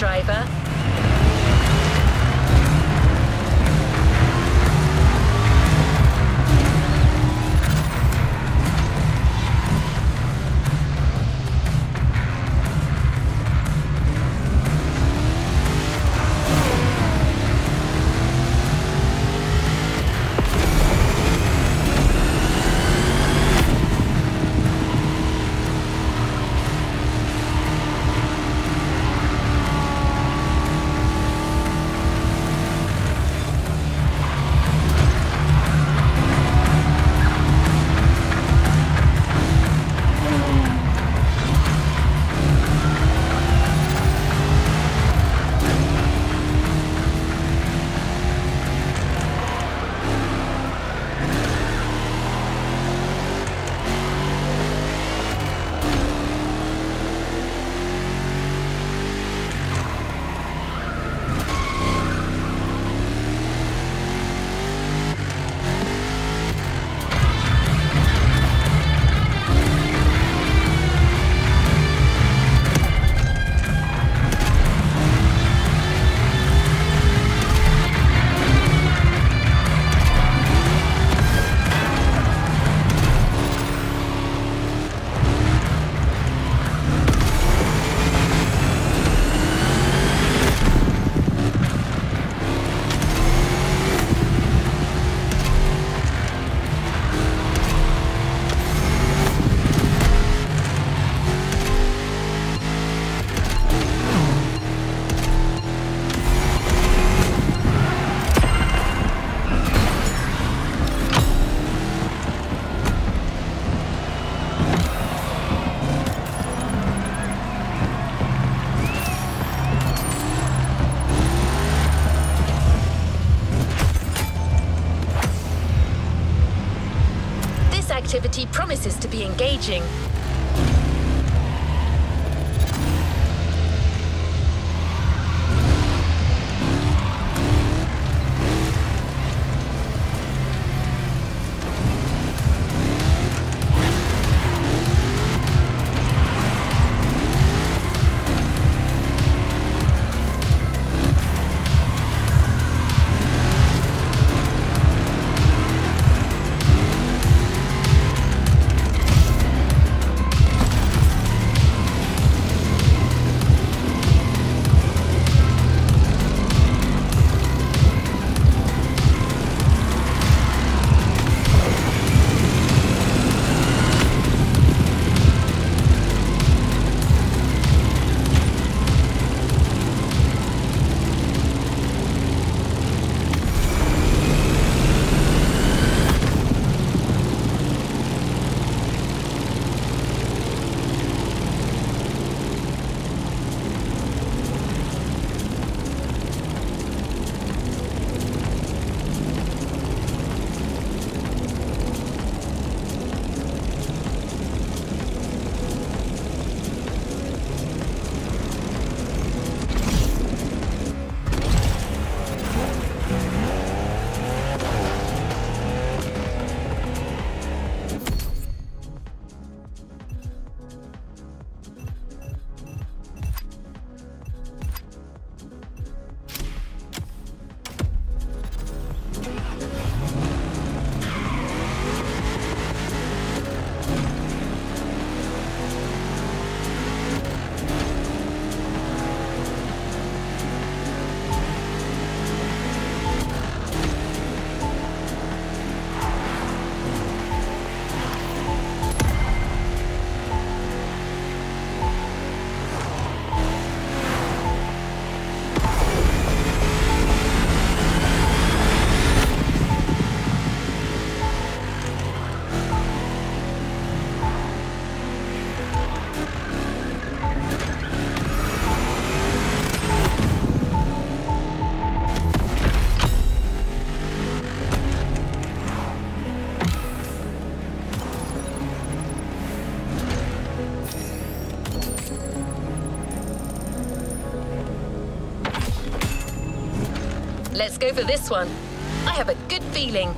Driver. Activity promises to be engaging. Go for this one. I have a good feeling.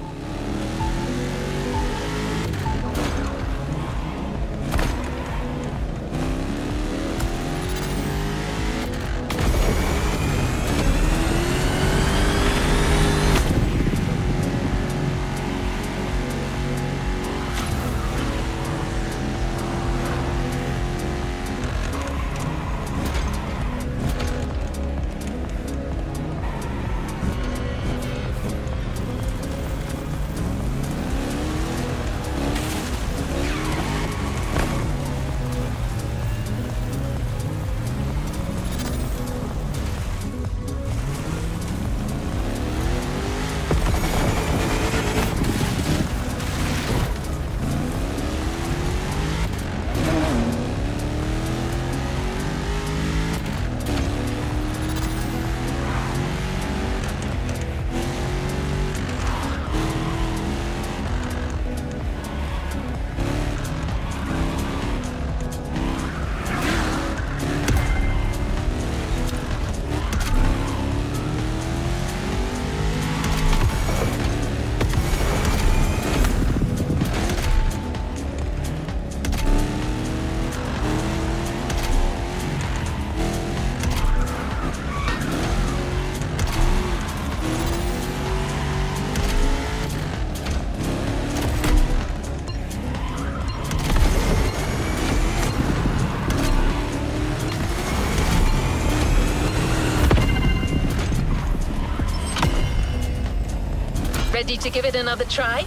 Ready to give it another try?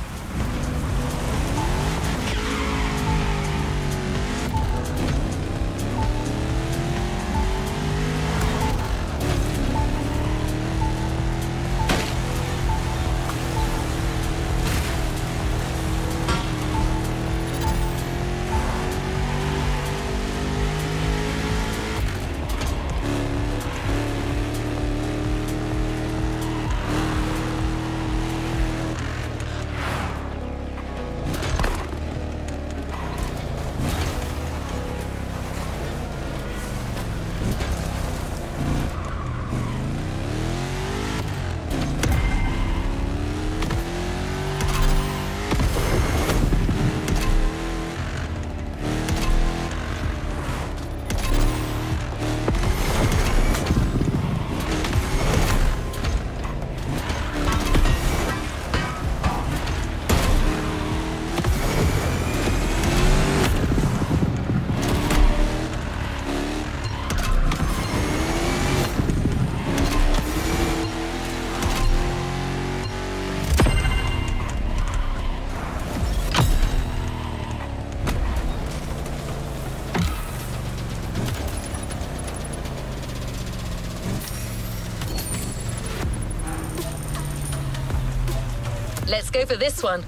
Let's go for this one.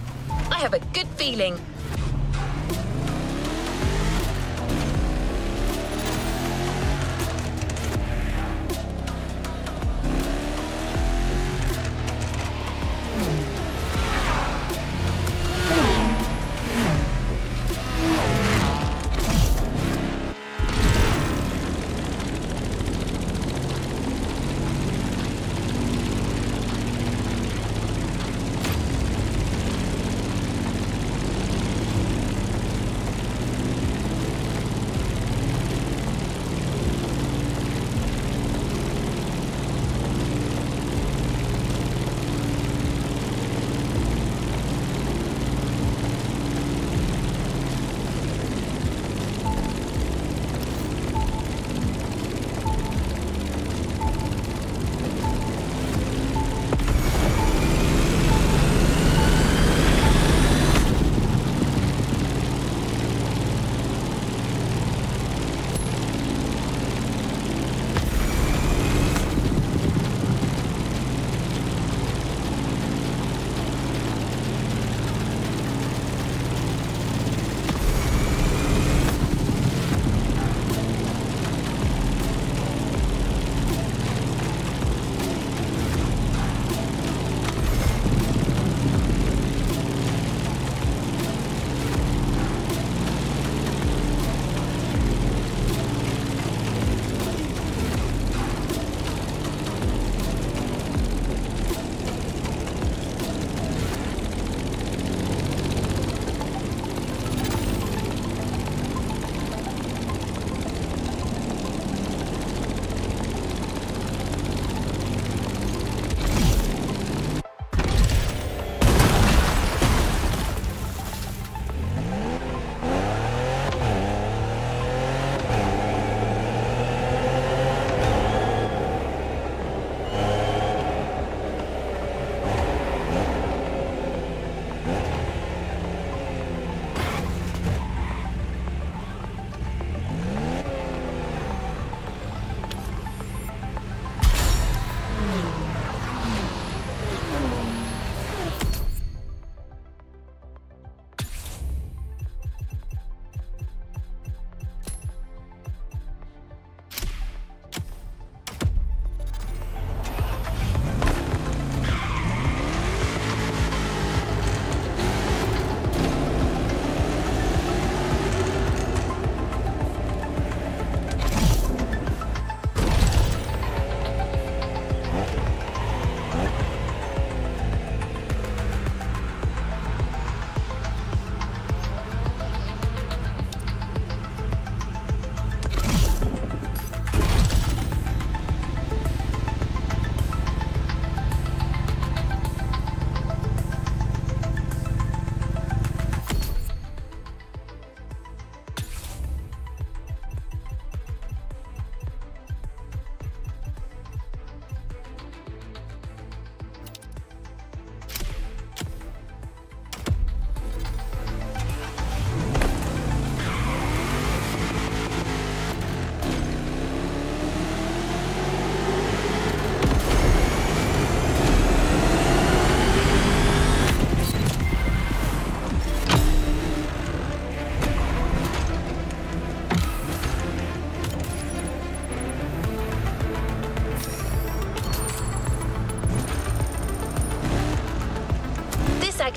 I have a good feeling.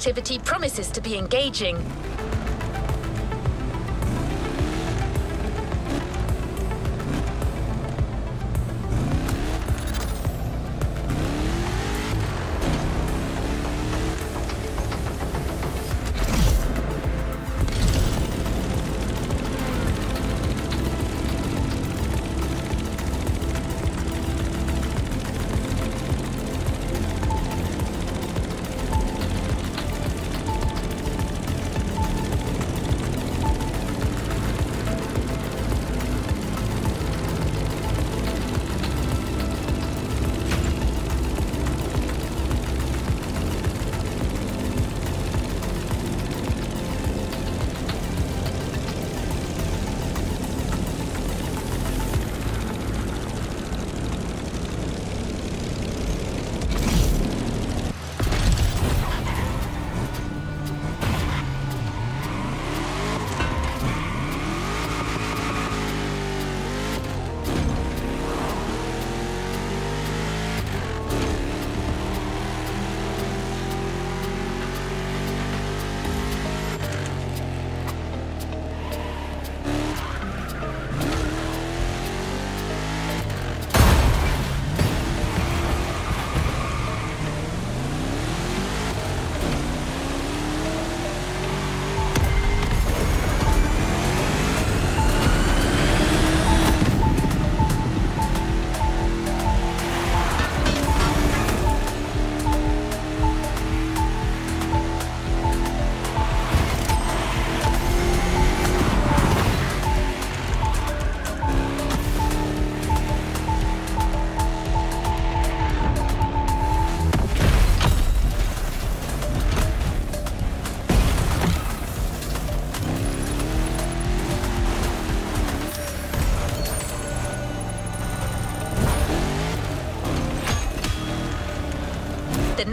Activity promises to be engaging.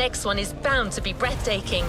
Next one is bound to be breathtaking.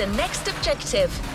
The next objective.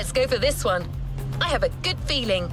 Let's go for this one. I have a good feeling.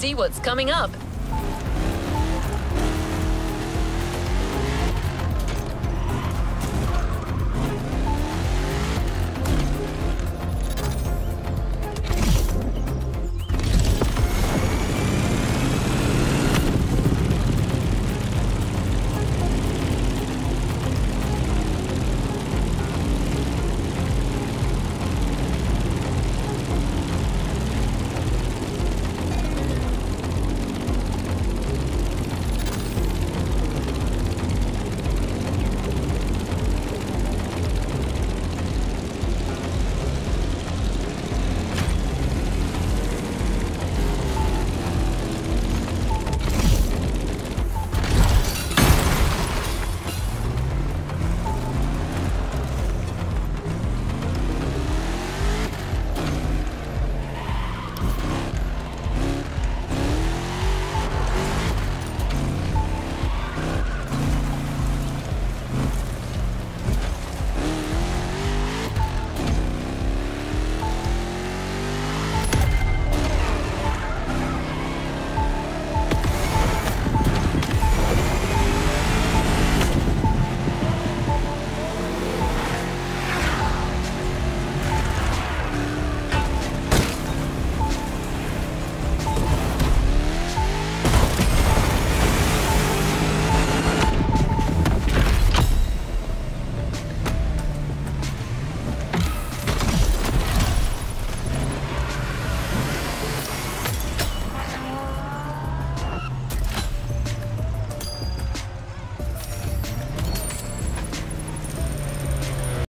See what's coming up.